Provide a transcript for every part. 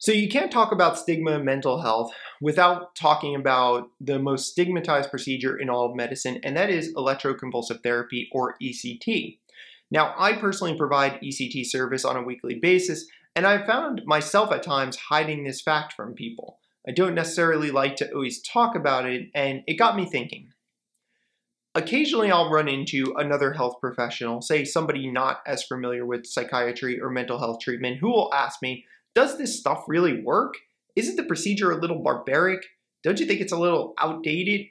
So you can't talk about stigma in mental health without talking about the most stigmatized procedure in all of medicine, and that is electroconvulsive therapy or ECT. Now, I personally provide ECT service on a weekly basis, and I've found myself at times hiding this fact from people. I don't necessarily like to always talk about it, and it got me thinking. Occasionally, I'll run into another health professional, say somebody not as familiar with psychiatry or mental health treatment, who will ask me, does this stuff really work? Isn't the procedure a little barbaric? Don't you think it's a little outdated?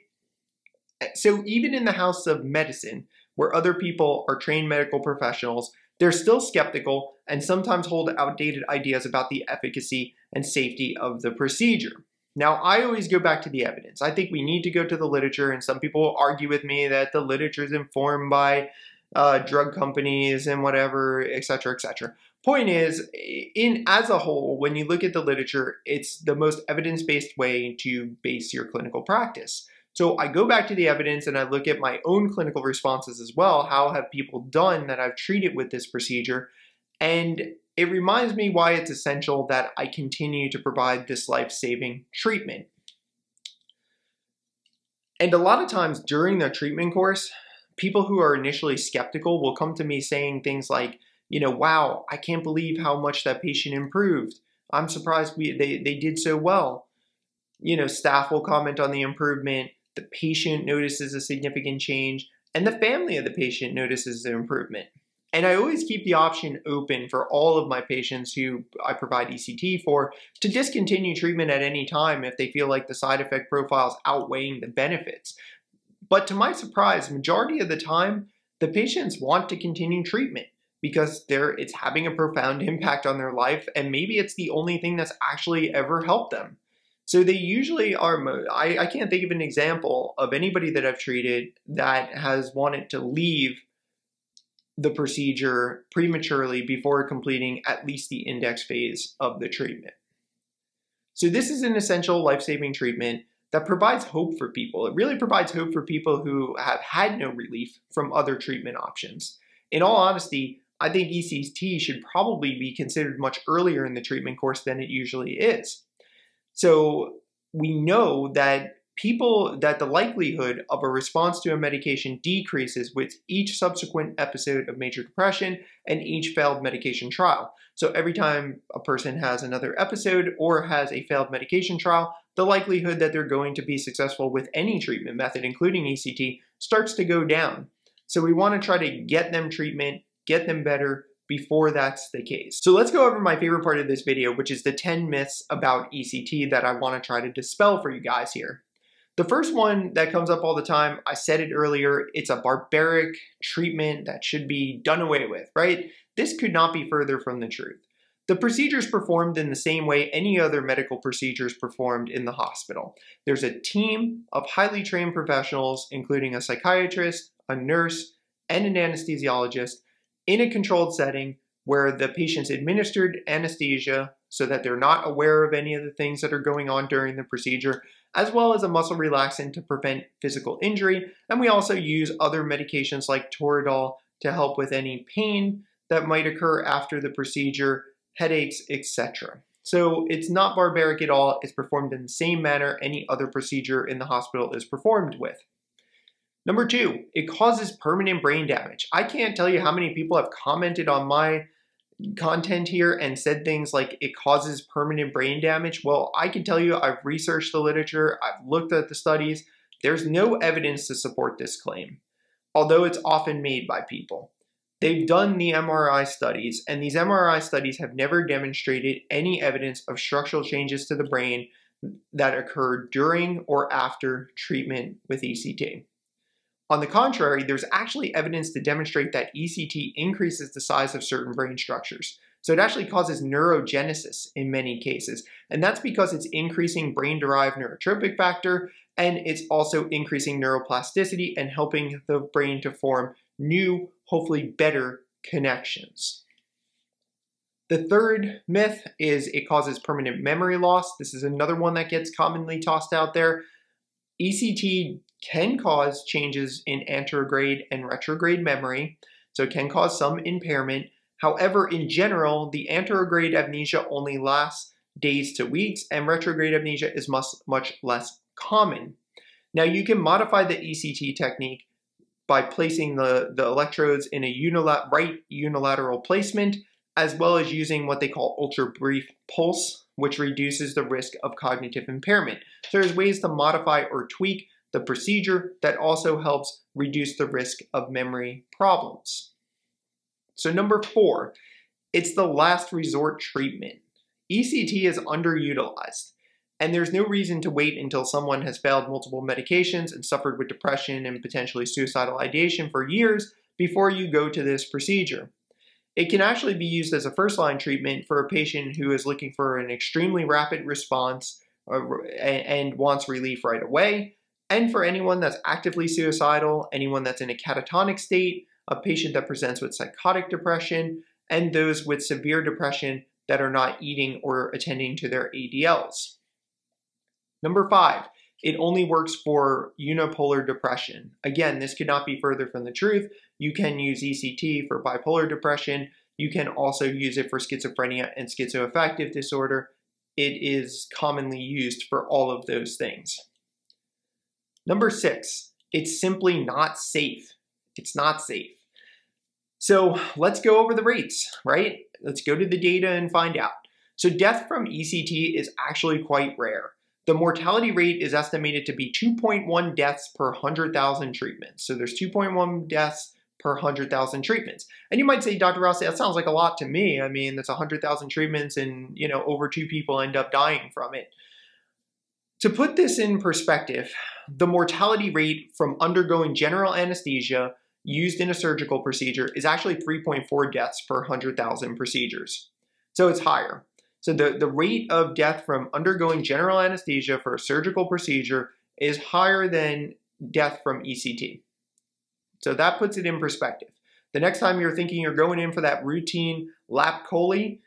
Eh, so even in the house of medicine, where other people are trained medical professionals, they're still skeptical and sometimes hold outdated ideas about the efficacy and safety of the procedure. Now, I always go back to the evidence. I think we need to go to the literature, and some people will argue with me that the literature is informed by uh, drug companies and whatever, et cetera, et cetera. Point is, in as a whole, when you look at the literature, it's the most evidence-based way to base your clinical practice. So I go back to the evidence and I look at my own clinical responses as well. How have people done that I've treated with this procedure? And it reminds me why it's essential that I continue to provide this life-saving treatment. And a lot of times during the treatment course, people who are initially skeptical will come to me saying things like, you know, wow, I can't believe how much that patient improved. I'm surprised we, they, they did so well. You know, staff will comment on the improvement, the patient notices a significant change, and the family of the patient notices the improvement. And I always keep the option open for all of my patients who I provide ECT for to discontinue treatment at any time if they feel like the side effect profile is outweighing the benefits. But to my surprise, majority of the time, the patients want to continue treatment because it's having a profound impact on their life and maybe it's the only thing that's actually ever helped them. So they usually are, I, I can't think of an example of anybody that I've treated that has wanted to leave the procedure prematurely before completing at least the index phase of the treatment. So this is an essential life-saving treatment that provides hope for people. It really provides hope for people who have had no relief from other treatment options. In all honesty, I think ECT should probably be considered much earlier in the treatment course than it usually is. So we know that people that the likelihood of a response to a medication decreases with each subsequent episode of major depression and each failed medication trial. So every time a person has another episode or has a failed medication trial, the likelihood that they're going to be successful with any treatment method, including ECT, starts to go down. So we want to try to get them treatment, get them better before that's the case. So let's go over my favorite part of this video, which is the 10 myths about ECT that I want to try to dispel for you guys here. The first one that comes up all the time, I said it earlier, it's a barbaric treatment that should be done away with, right? This could not be further from the truth. The procedure is performed in the same way any other medical procedure is performed in the hospital. There's a team of highly trained professionals, including a psychiatrist, a nurse, and an anesthesiologist in a controlled setting where the patient's administered anesthesia so that they're not aware of any of the things that are going on during the procedure, as well as a muscle relaxant to prevent physical injury. And we also use other medications like Toradol to help with any pain that might occur after the procedure, headaches, etc. So it's not barbaric at all. It's performed in the same manner any other procedure in the hospital is performed with. Number two, it causes permanent brain damage. I can't tell you how many people have commented on my content here and said things like it causes permanent brain damage. Well, I can tell you I've researched the literature, I've looked at the studies. There's no evidence to support this claim, although it's often made by people. They've done the MRI studies, and these MRI studies have never demonstrated any evidence of structural changes to the brain that occur during or after treatment with ECT. On the contrary, there's actually evidence to demonstrate that ECT increases the size of certain brain structures. So it actually causes neurogenesis in many cases. And that's because it's increasing brain-derived neurotrophic factor, and it's also increasing neuroplasticity and helping the brain to form new, hopefully better connections. The third myth is it causes permanent memory loss. This is another one that gets commonly tossed out there. ECT can cause changes in anterograde and retrograde memory, so it can cause some impairment. However, in general, the anterograde amnesia only lasts days to weeks, and retrograde amnesia is much, much less common. Now, you can modify the ECT technique by placing the, the electrodes in a right unilateral placement, as well as using what they call ultra brief pulse, which reduces the risk of cognitive impairment. So there's ways to modify or tweak the procedure that also helps reduce the risk of memory problems. So number four, it's the last resort treatment. ECT is underutilized, and there's no reason to wait until someone has failed multiple medications and suffered with depression and potentially suicidal ideation for years before you go to this procedure. It can actually be used as a first line treatment for a patient who is looking for an extremely rapid response uh, and wants relief right away, and for anyone that's actively suicidal, anyone that's in a catatonic state, a patient that presents with psychotic depression, and those with severe depression that are not eating or attending to their ADLs. Number five, it only works for unipolar depression. Again, this could not be further from the truth. You can use ECT for bipolar depression. You can also use it for schizophrenia and schizoaffective disorder. It is commonly used for all of those things. Number six, it's simply not safe. It's not safe. So let's go over the rates, right? Let's go to the data and find out. So death from ECT is actually quite rare. The mortality rate is estimated to be 2.1 deaths per 100,000 treatments. So there's 2.1 deaths per 100,000 treatments. And you might say, Dr. Rossi, that sounds like a lot to me. I mean, that's 100,000 treatments and, you know, over two people end up dying from it. To put this in perspective, the mortality rate from undergoing general anesthesia used in a surgical procedure is actually 3.4 deaths per 100,000 procedures. So it's higher. So the, the rate of death from undergoing general anesthesia for a surgical procedure is higher than death from ECT. So that puts it in perspective. The next time you're thinking you're going in for that routine lap chole,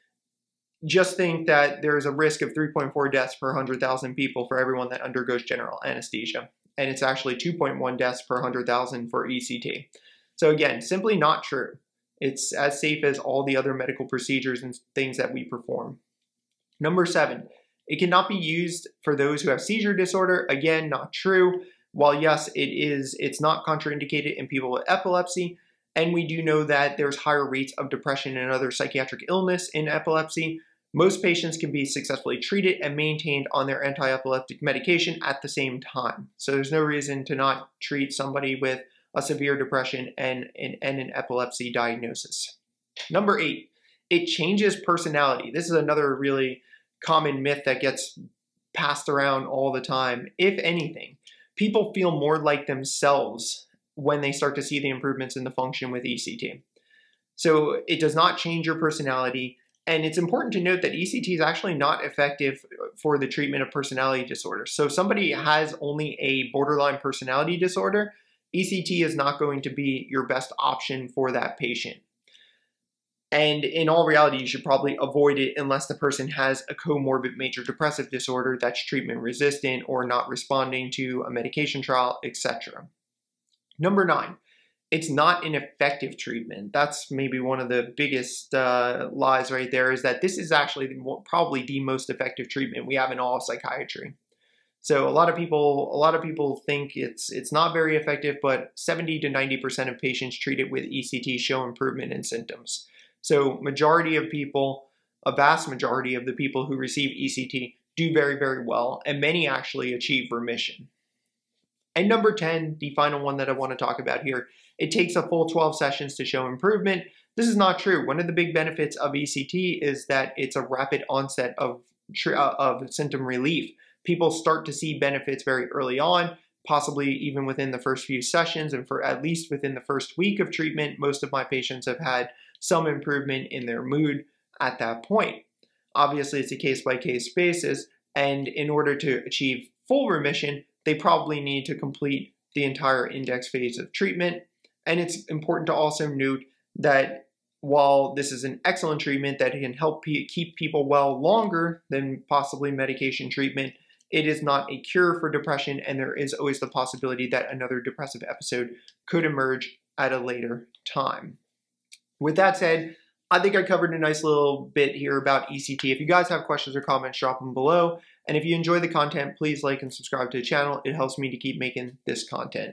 just think that there's a risk of 3.4 deaths per 100,000 people for everyone that undergoes general anesthesia. And it's actually 2.1 deaths per 100,000 for ECT. So again, simply not true. It's as safe as all the other medical procedures and things that we perform. Number seven, it cannot be used for those who have seizure disorder. Again, not true. While yes, it is, it's not contraindicated in people with epilepsy. And we do know that there's higher rates of depression and other psychiatric illness in epilepsy. Most patients can be successfully treated and maintained on their anti-epileptic medication at the same time. So there's no reason to not treat somebody with a severe depression and, and, and an epilepsy diagnosis. Number eight, it changes personality. This is another really common myth that gets passed around all the time. If anything, people feel more like themselves when they start to see the improvements in the function with ECT. So it does not change your personality. And it's important to note that ECT is actually not effective for the treatment of personality disorders. So if somebody has only a borderline personality disorder, ECT is not going to be your best option for that patient. And in all reality, you should probably avoid it unless the person has a comorbid major depressive disorder that's treatment resistant or not responding to a medication trial, etc. Number nine, it's not an effective treatment. That's maybe one of the biggest uh, lies right there is that this is actually the, probably the most effective treatment we have in all psychiatry. So a lot of people, a lot of people think it's it's not very effective, but 70 to 90% of patients treated with ECT show improvement in symptoms. So majority of people, a vast majority of the people who receive ECT do very, very well, and many actually achieve remission. And number 10, the final one that I want to talk about here it takes a full 12 sessions to show improvement. This is not true. One of the big benefits of ECT is that it's a rapid onset of, uh, of symptom relief. People start to see benefits very early on, possibly even within the first few sessions, and for at least within the first week of treatment, most of my patients have had some improvement in their mood at that point. Obviously, it's a case by case basis, and in order to achieve full remission, they probably need to complete the entire index phase of treatment. And it's important to also note that while this is an excellent treatment that can help keep people well longer than possibly medication treatment, it is not a cure for depression, and there is always the possibility that another depressive episode could emerge at a later time. With that said, I think I covered a nice little bit here about ECT. If you guys have questions or comments, drop them below. And if you enjoy the content, please like and subscribe to the channel. It helps me to keep making this content.